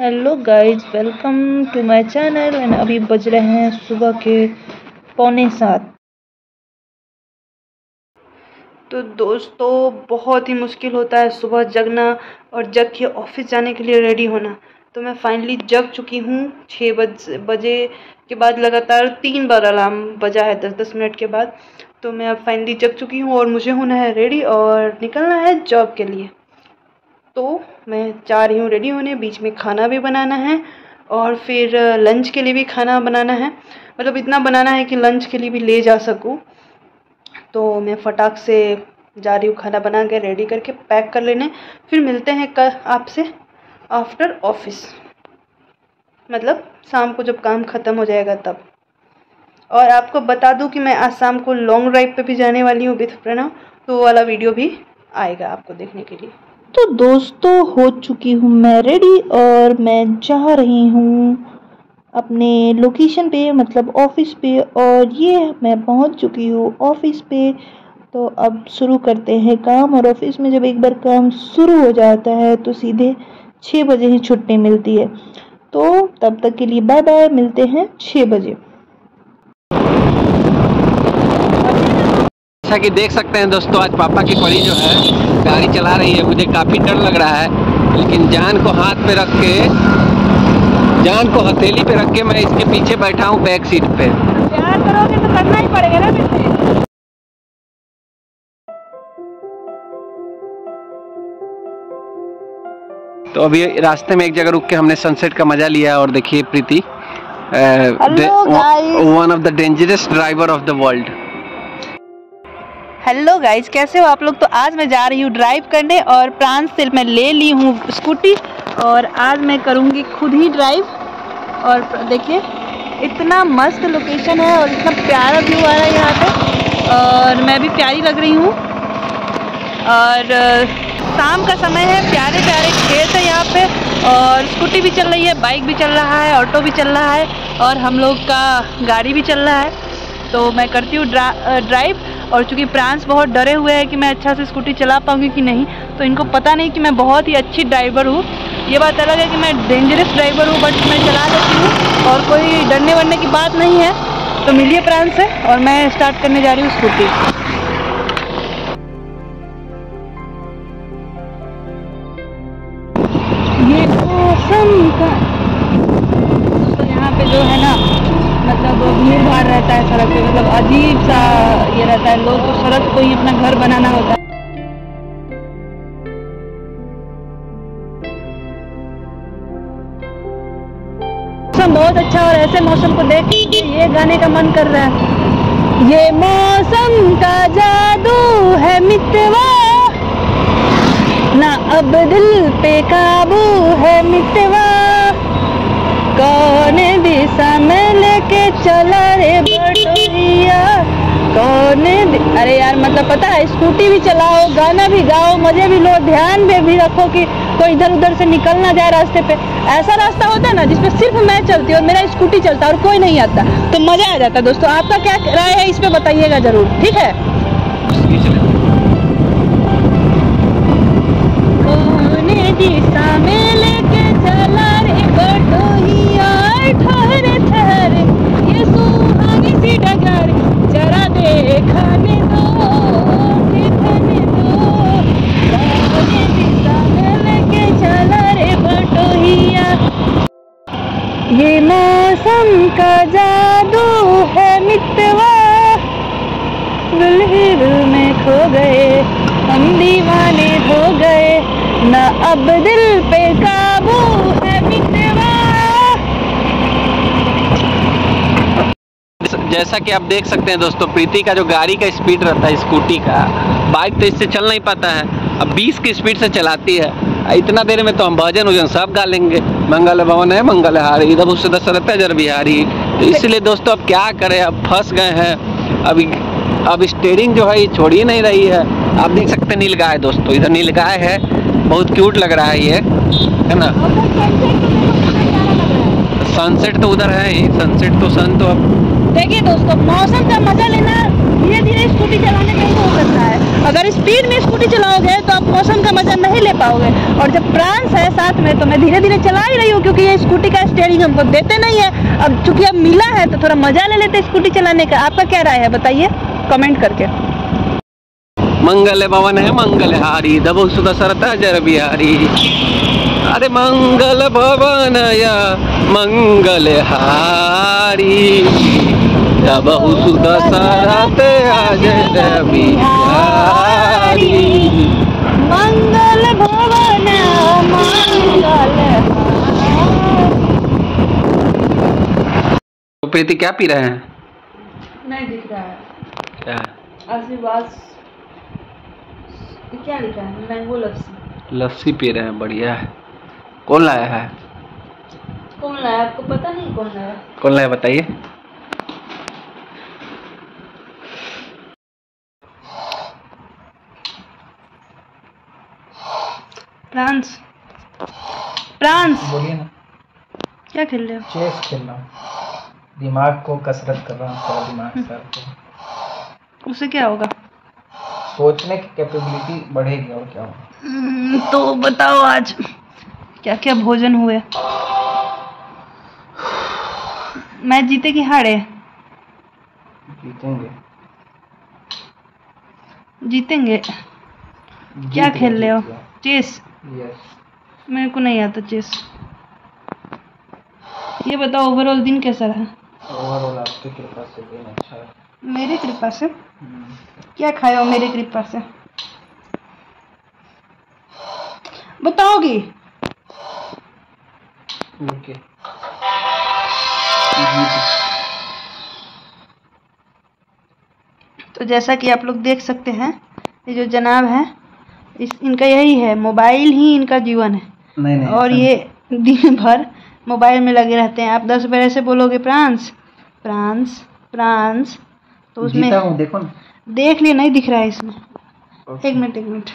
Hello guys welcome to my channel and अभी बज रहे हैं सुबह के पौने सात। तो दोस्तों, बहुत ही मुश्किल होता है सुबह जगना और जग के ऑफ़िस जाने के लिए रेडी होना। तो मैं फाइनली जग चुकी हूँ। छः बज, बजे के बाद लगातार तीन बार अलार्म बजा है दस दस मिनट के बाद। तो मैं अब फाइनली जग चुकी हूँ और मुझे होना है रेडी और निकलना है जॉब के लिए। तो मैं जा रही हूँ रेडी होने, बीच में खाना भी बनाना है और फिर लंच के लिए भी खाना बनाना है। मतलब इतना बनाना है कि लंच के लिए भी ले जा सकूँ। तो मैं फटाक से जा रही हूँ खाना बना के रेडी करके पैक कर लेने। फिर मिलते हैं कल आपसे आफ्टर ऑफ़िस मतलब शाम को जब काम ख़त्म हो जाएगा तब। और आपको बता दूँ कि मैं आज शाम को लॉन्ग ड्राइव पे भी जाने वाली हूँ विथ प्रणव। तो वो वाला वीडियो भी आएगा आपको देखने के लिए। तो दोस्तों, हो चुकी हूँ मैं रेडी और मैं जा रही हूँ अपने लोकेशन पे मतलब ऑफ़िस पे और ये मैं पहुँच चुकी हूँ ऑफ़िस पे। तो अब शुरू करते हैं काम और ऑफ़िस में जब एक बार काम शुरू हो जाता है तो सीधे छः बजे ही छुट्टी मिलती है। तो तब तक के लिए बाय बाय मिलते हैं छः बजे। जैसा कि देख सकते हैं दोस्तों आज पापा की परी जो है गाड़ी चला रही है। मुझे काफ़ी डर लग रहा है लेकिन जान को हाथ पे रख के जान को हथेली पे रख के मैं इसके पीछे बैठा हूँ बैक सीट पे। प्यार करोगे तो करना ही पड़ेगा ना तो अभी रास्ते में एक जगह रुक के हमने सनसेट का मज़ा लिया और देखिए Preeti one of the dangerous driver of the world hello guys कैसे हो आप लोग? तो आज मैं जा रही हूँ ड्राइव करने और प्रांत से मैं ले ली हूँ स्कूटी और आज मैं करूँगी खुद ही ड्राइव और देखिए, इतना मस्त लोकेशन है और इतना प्यारा व्यू आ रहा है यहाँ पे। और मैं भी प्यारी लग रही हूँ। और शाम का समय है, प्यारे प्यारे खेत है यहाँ पे। और स्कूटी भी चल रही है बाइक भी चल रहा है ऑटो भी चल रहा है और हम लोग का गाड़ी भी चल रहा है। तो मैं करती हूँ ड्राइव और चूँकि प्रांस बहुत डरे हुए हैं कि मैं अच्छा से स्कूटी चला पाऊँगी कि नहीं तो इनको पता नहीं कि मैं बहुत ही अच्छी ड्राइवर हूँ। ये बात अलग है कि मैं डेंजरस ड्राइवर हूँ बट मैं चला लेती हूँ और कोई डरने वरने की बात नहीं है। तो मिलिए प्रांस से और मैं स्टार्ट करने जा रही हूँ स्कूटी ये तो यहाँ पे जो है ना मतलब भीड़ भाड़ रहता है सड़क पे मतलब अजीब सा ये रहता है। लोग को सड़क को ही अपना घर बनाना होता है। मौसम बहुत अच्छा और ऐसे मौसम को देख के ये गाने का मन कर रहा है। ये मौसम का जादू है मितवा। ना अब दिल पे काबू कौन अरे यार मतलब पता है स्कूटी भी चलाओ गाना भी गाओ मज़े भी लो ध्यान में भी रखो कि कोई इधर उधर से निकल ना जाए रास्ते पे। ऐसा रास्ता होता है ना जिसपे सिर्फ़ मैं चलती हूँ मेरा स्कूटी चलता और कोई नहीं आता तो मज़ा आ जाता दोस्तों। आपका क्या राय है? इस पे बताइएगा ज़रूर ठीक है? कौन दिशा मौसम का जादू है मितवा दिल में खो गए, हम दीवाने हो गए। न अब दिल पे काबू है मितवा जैसा कि आप देख सकते हैं दोस्तों, प्रीति का जो गाड़ी का स्पीड रहता है, स्कूटी का, बाइक तो इससे चल नहीं पाता है। अब 20 की स्पीड से चलाती है। इतना देर में तो हम भजन उजन सब गा लेंगे। मंगल भवन है, मंगल हारी, इधर उससे दशरथ जर बिहारी तो इसलिए दोस्तों अब क्या करें, अब फंस गए हैं। अभी, अब स्टेयरिंग जो है, ये छोड़ ही नहीं रही है। आप देख सकते हैं नीलगाय दोस्तों, इधर नीलगाय है। बहुत क्यूट लग रहा है ये, है ना? सनसेट तो उधर है ही सनसेट तो सन तो अब देखिए दोस्तों, मौसम का मज़ा लेना धीरे धीरे स्कूटी चलाने में वो करता है अगर स्पीड में स्कूटी चलाओगे तो आप मौसम का मज़ा नहीं ले पाओगे। और जब प्रांस है साथ में तो मैं धीरे धीरे चला ही रही हूँ, क्योंकि ये स्कूटी का स्टेयरिंग हमको देते नहीं है। अब चूँकि अब मिला है तो थोड़ा मज़ा ले लेते स्कूटी चलाने का। आपका क्या राय है, बताइए कमेंट करके। मंगल भवन है, मंगल हारी, दबो सुधा सरता जर बिहारी। अरे मंगल भवन या मंगल हारी। दबहु सुधा सरत अजर बिहारी मंगल भवन मंगल तो प्रीति क्या पी रहे हैं? नहीं दिख रहा है। क्या? आशीर्वाद। क्या लिखा है? मैंगो लस्सी। लस्सी पी रहे हैं बढ़िया है। कौन लाया है? कौन लाया? आपको पता नहीं कौन लाया। कौन लाया बताइए। प्रांस प्रांस बोलिए ना। क्या खेल रहे हो? चेस खेल रहा हूँ। दिमाग को कसरत कर रहा हूँ थोड़ा दिमाग सर को उससे क्या होगा? सोचने की कैपेबिलिटी बढ़ेगी और क्या होगा? हम्म, तो बताओ आज क्या क्या भोजन हुए? मैच जीते कि हारे? जीतेंगे। जीतेंगे। क्या खेल रहे हो? चेस? यस मेरे को नहीं आता चेस। ये बताओ ओवरऑल दिन कैसा रहा? ओवरऑल आपकी कृपा से दिन अच्छा है मेरी कृपा से? हम्म, क्या खाए हो मेरी कृपा से? बताओगी। तो जैसा कि आप लोग देख सकते हैं ये जो जनाब है इस इनका यही है मोबाइल ही इनका जीवन है। नहीं नहीं और ये दिन भर मोबाइल में लगे रहते हैं। आप दस बार से बोलोगे प्रांस प्रांस प्रांस तो उसमें देखो ना। देख लिए नहीं दिख रहा है इसमें। एक मिनट एक मिनट।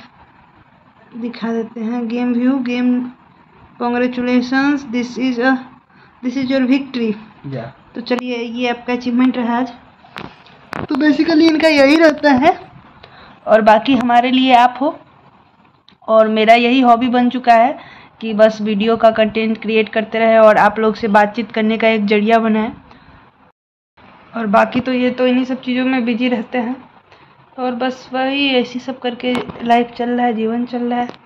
दिखा देते हैं। Game view game congratulations this is a this is your victory तो चलिए ये आपका अचीवमेंट रहा आज। तो बेसिकली इनका यही रहता है। और बाकी हमारे लिए आप हो। और मेरा यही हॉबी बन चुका है कि बस वीडियो का कंटेंट क्रिएट करते रहे और आप लोग से बातचीत करने का एक ज़रिया बना है और बाकी तो ये तो इन्हीं सब चीज़ों में बिज़ी रहते हैं। और बस वही ऐसी सब करके लाइफ चल रहा है, जीवन चल रहा है।